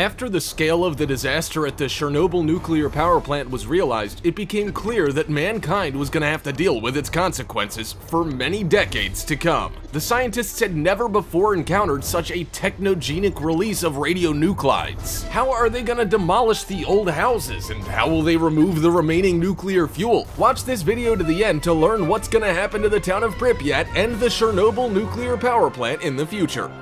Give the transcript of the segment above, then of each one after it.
After the scale of the disaster at the Chernobyl nuclear power plant was realized, it became clear that mankind was going to have to deal with its consequences for many decades to come. The scientists had never before encountered such a technogenic release of radionuclides. How are they going to demolish the old houses, and how will they remove the remaining nuclear fuel? Watch this video to the end to learn what's going to happen to the town of Pripyat and the Chernobyl nuclear power plant in the future.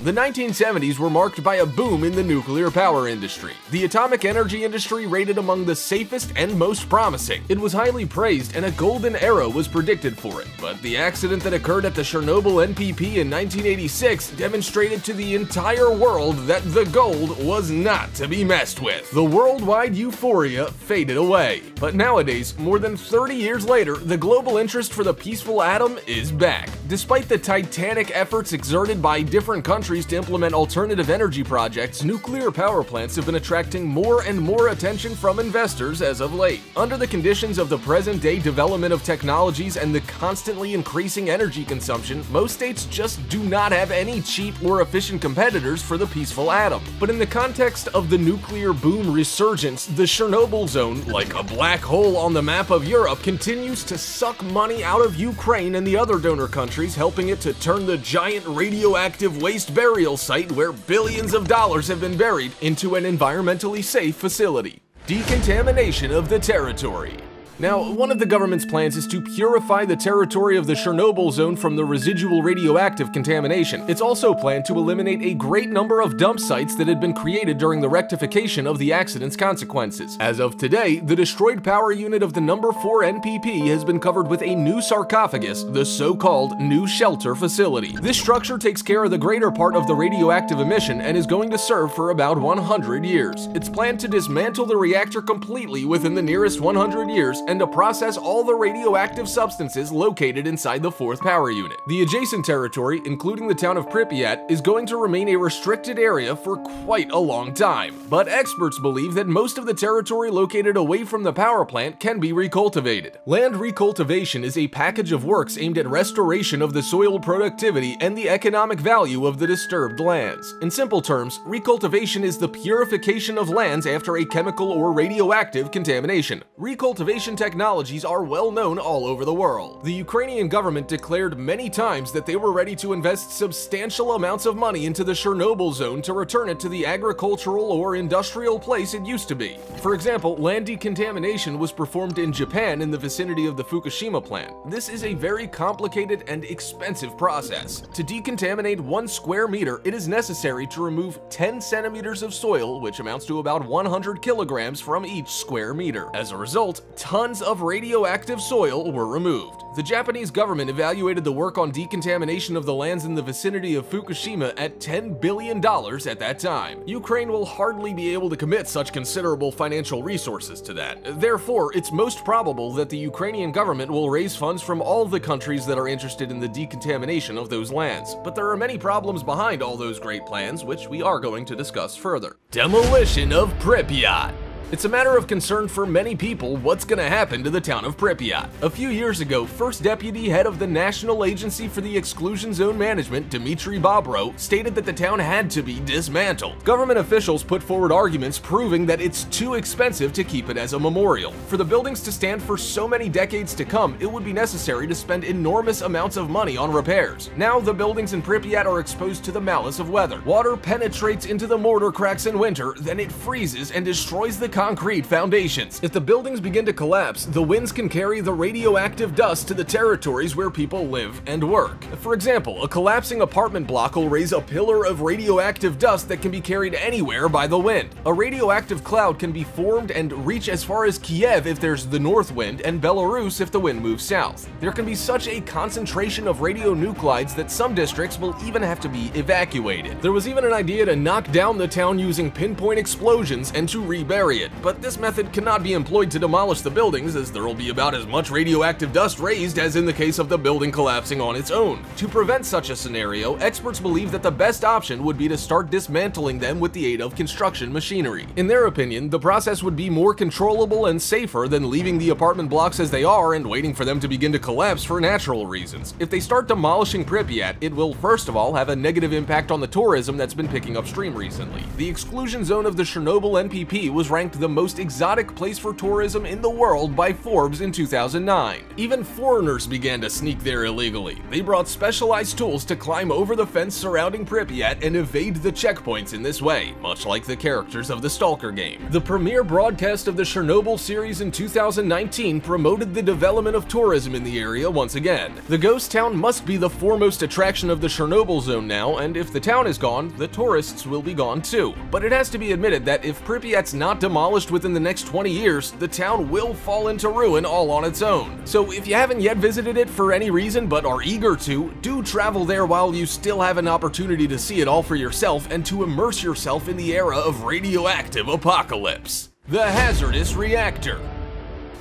The 1970s were marked by a boom in the nuclear power industry. The atomic energy industry rated among the safest and most promising. It was highly praised and a golden era was predicted for it. But the accident that occurred at the Chernobyl NPP in 1986 demonstrated to the entire world that the gold was not to be messed with. The worldwide euphoria faded away. But nowadays, more than 30 years later, the global interest for the peaceful atom is back. Despite the titanic efforts exerted by different countries countries to implement alternative energy projects, nuclear power plants have been attracting more and more attention from investors as of late. Under the conditions of the present-day development of technologies and the constantly increasing energy consumption, most states just do not have any cheap or efficient competitors for the peaceful atom. But in the context of the nuclear boom resurgence, the Chernobyl zone, like a black hole on the map of Europe, continues to suck money out of Ukraine and the other donor countries, helping it to turn the giant radioactive waste burial site where billions of dollars have been buried into an environmentally safe facility. Decontamination of the territory. Now, one of the government's plans is to purify the territory of the Chernobyl zone from the residual radioactive contamination. It's also planned to eliminate a great number of dump sites that had been created during the rectification of the accident's consequences. As of today, the destroyed power unit of the number 4 NPP has been covered with a new sarcophagus, the so-called new shelter facility. This structure takes care of the greater part of the radioactive emission and is going to serve for about 100 years. It's planned to dismantle the reactor completely within the nearest 100 years and to process all the radioactive substances located inside the fourth power unit. The adjacent territory, including the town of Pripyat, is going to remain a restricted area for quite a long time. But experts believe that most of the territory located away from the power plant can be recultivated. Land recultivation is a package of works aimed at restoration of the soil productivity and the economic value of the disturbed lands. In simple terms, recultivation is the purification of lands after a chemical or radioactive contamination. Recultivation technologies are well known all over the world. The Ukrainian government declared many times that they were ready to invest substantial amounts of money into the Chernobyl zone to return it to the agricultural or industrial place it used to be. For example, land decontamination was performed in Japan in the vicinity of the Fukushima plant. This is a very complicated and expensive process. To decontaminate one square meter, it is necessary to remove 10 centimeters of soil, which amounts to about 100 kilograms from each square meter. As a result, tons tons of radioactive soil were removed. The Japanese government evaluated the work on decontamination of the lands in the vicinity of Fukushima at $10 billion at that time. Ukraine will hardly be able to commit such considerable financial resources to that. Therefore, it's most probable that the Ukrainian government will raise funds from all the countries that are interested in the decontamination of those lands. But there are many problems behind all those great plans, which we are going to discuss further. Demolition of Pripyat it's a matter of concern for many people what's gonna happen to the town of Pripyat. A few years ago, first deputy head of the National Agency for the Exclusion Zone Management, Dmitry Bobro, stated that the town had to be dismantled. Government officials put forward arguments proving that it's too expensive to keep it as a memorial. For the buildings to stand for so many decades to come, it would be necessary to spend enormous amounts of money on repairs. Now the buildings in Pripyat are exposed to the malice of weather. Water penetrates into the mortar cracks in winter, then it freezes and destroys the concrete foundations. If the buildings begin to collapse, the winds can carry the radioactive dust to the territories where people live and work. For example, a collapsing apartment block will raise a pillar of radioactive dust that can be carried anywhere by the wind. A radioactive cloud can be formed and reach as far as Kiev if there's the north wind and Belarus if the wind moves south. There can be such a concentration of radionuclides that some districts will even have to be evacuated. There was even an idea to knock down the town using pinpoint explosions and to rebury it. But this method cannot be employed to demolish the buildings as there will be about as much radioactive dust raised as in the case of the building collapsing on its own. To prevent such a scenario, experts believe that the best option would be to start dismantling them with the aid of construction machinery. In their opinion, the process would be more controllable and safer than leaving the apartment blocks as they are and waiting for them to begin to collapse for natural reasons. If they start demolishing Pripyat, it will first of all have a negative impact on the tourism that's been picking up steam recently. The exclusion zone of the Chernobyl NPP was ranked the most exotic place for tourism in the world by Forbes in 2009. Even foreigners began to sneak there illegally. They brought specialized tools to climb over the fence surrounding Pripyat and evade the checkpoints in this way, much like the characters of the Stalker game. The premiere broadcast of the Chernobyl series in 2019 promoted the development of tourism in the area once again. The ghost town must be the foremost attraction of the Chernobyl zone now, and if the town is gone, the tourists will be gone too. But it has to be admitted that if Pripyat's not demolished within the next 20 years, the town will fall into ruin all on its own. So if you haven't yet visited it for any reason but are eager to, do travel there while you still have an opportunity to see it all for yourself and to immerse yourself in the era of radioactive apocalypse. The Hazardous Reactor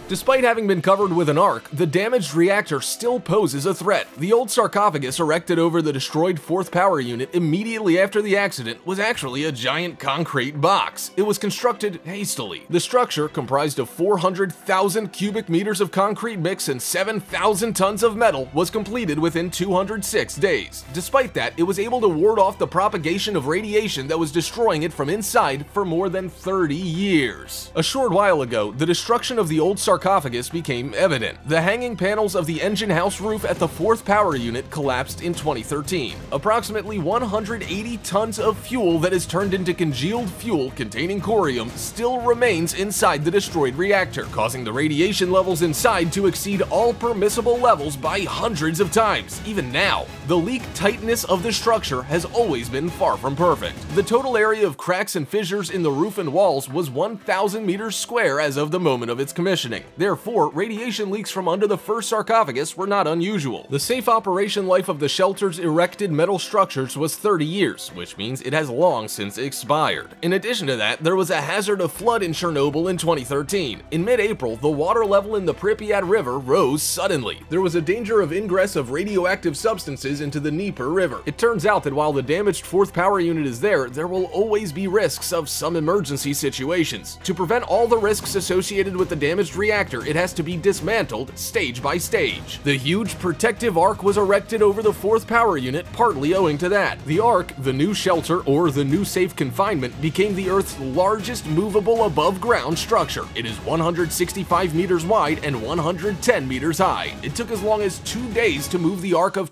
Despite having been covered with an arc, the damaged reactor still poses a threat. The old sarcophagus erected over the destroyed 4th power unit immediately after the accident was actually a giant concrete box. It was constructed hastily. The structure, comprised of 400,000 cubic meters of concrete mix and 7,000 tons of metal, was completed within 206 days. Despite that, it was able to ward off the propagation of radiation that was destroying it from inside for more than 30 years. A short while ago, the destruction of the old sarcophagus sarcophagus became evident. The hanging panels of the engine house roof at the 4th power unit collapsed in 2013. Approximately 180 tons of fuel that is turned into congealed fuel containing corium still remains inside the destroyed reactor, causing the radiation levels inside to exceed all permissible levels by hundreds of times. Even now, the leak tightness of the structure has always been far from perfect. The total area of cracks and fissures in the roof and walls was 1,000 meters square as of the moment of its commissioning. Therefore, radiation leaks from under the first sarcophagus were not unusual. The safe operation life of the shelter's erected metal structures was 30 years, which means it has long since expired. In addition to that, there was a hazard of flood in Chernobyl in 2013. In mid-April, the water level in the Pripyat River rose suddenly. There was a danger of ingress of radioactive substances into the Dnieper River. It turns out that while the damaged 4th power unit is there, there will always be risks of some emergency situations. To prevent all the risks associated with the damaged reactor, it has to be dismantled stage by stage. The huge protective ark was erected over the 4th power unit partly owing to that. The ark, the new shelter, or the new safe confinement, became the Earth's largest movable above-ground structure. It is 165 meters wide and 110 meters high. It took as long as two days to move the ark of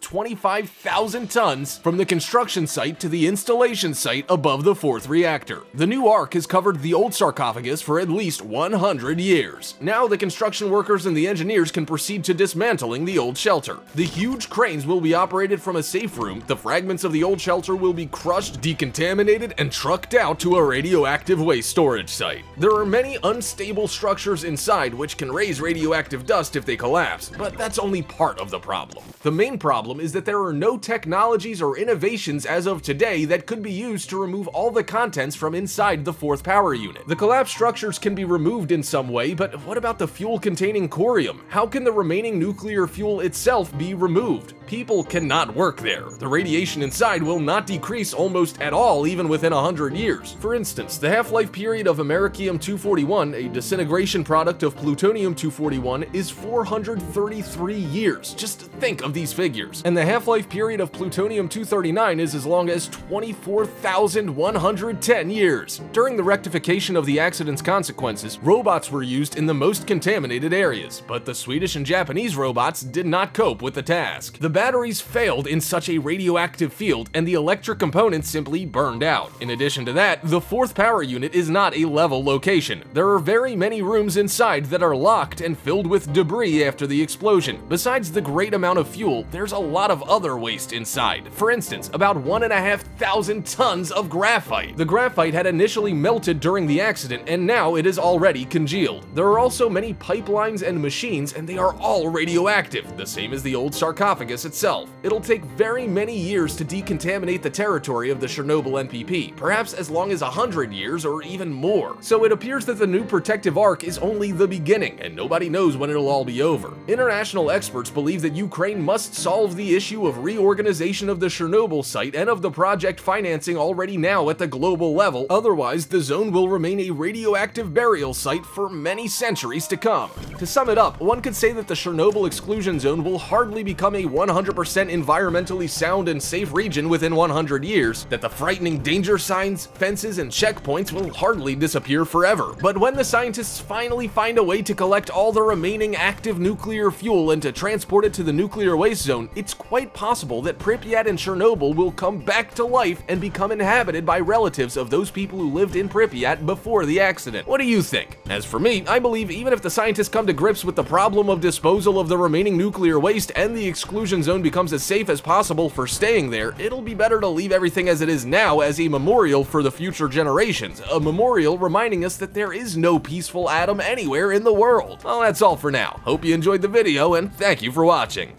25,000 tons from the construction site to the installation site above the 4th reactor. The new ark has covered the old sarcophagus for at least 100 years. Now the construction workers and the engineers can proceed to dismantling the old shelter. The huge cranes will be operated from a safe room, the fragments of the old shelter will be crushed, decontaminated, and trucked out to a radioactive waste storage site. There are many unstable structures inside which can raise radioactive dust if they collapse, but that's only part of the problem. The main problem is that there are no technologies or innovations as of today that could be used to remove all the contents from inside the 4th power unit. The collapsed structures can be removed in some way, but what about the the fuel containing corium? How can the remaining nuclear fuel itself be removed? People cannot work there. The radiation inside will not decrease almost at all even within 100 years. For instance, the half-life period of Americium-241, a disintegration product of Plutonium-241, is 433 years. Just think of these figures. And the half-life period of Plutonium-239 is as long as 24,110 years. During the rectification of the accident's consequences, robots were used in the most contaminated areas, but the Swedish and Japanese robots did not cope with the task. The batteries failed in such a radioactive field and the electric components simply burned out. In addition to that, the fourth power unit is not a level location. There are very many rooms inside that are locked and filled with debris after the explosion. Besides the great amount of fuel, there's a lot of other waste inside. For instance, about 1,500 tons of graphite. The graphite had initially melted during the accident and now it is already congealed. There are also many pipelines and machines, and they are all radioactive, the same as the old sarcophagus itself. It'll take very many years to decontaminate the territory of the Chernobyl NPP, perhaps as long as 100 years or even more. So it appears that the new protective arc is only the beginning, and nobody knows when it'll all be over. International experts believe that Ukraine must solve the issue of reorganization of the Chernobyl site and of the project financing already now at the global level, otherwise the zone will remain a radioactive burial site for many centuries to come. To sum it up, one could say that the Chernobyl exclusion zone will hardly become a 100% environmentally sound and safe region within 100 years, that the frightening danger signs, fences, and checkpoints will hardly disappear forever. But when the scientists finally find a way to collect all the remaining active nuclear fuel and to transport it to the nuclear waste zone, it's quite possible that Pripyat and Chernobyl will come back to life and become inhabited by relatives of those people who lived in Pripyat before the accident. What do you think? As for me, I believe even if the scientists come to grips with the problem of disposal of the remaining nuclear waste and the exclusion zone becomes as safe as possible for staying there, it'll be better to leave everything as it is now as a memorial for the future generations, a memorial reminding us that there is no peaceful atom anywhere in the world. Well, that's all for now. Hope you enjoyed the video, and thank you for watching.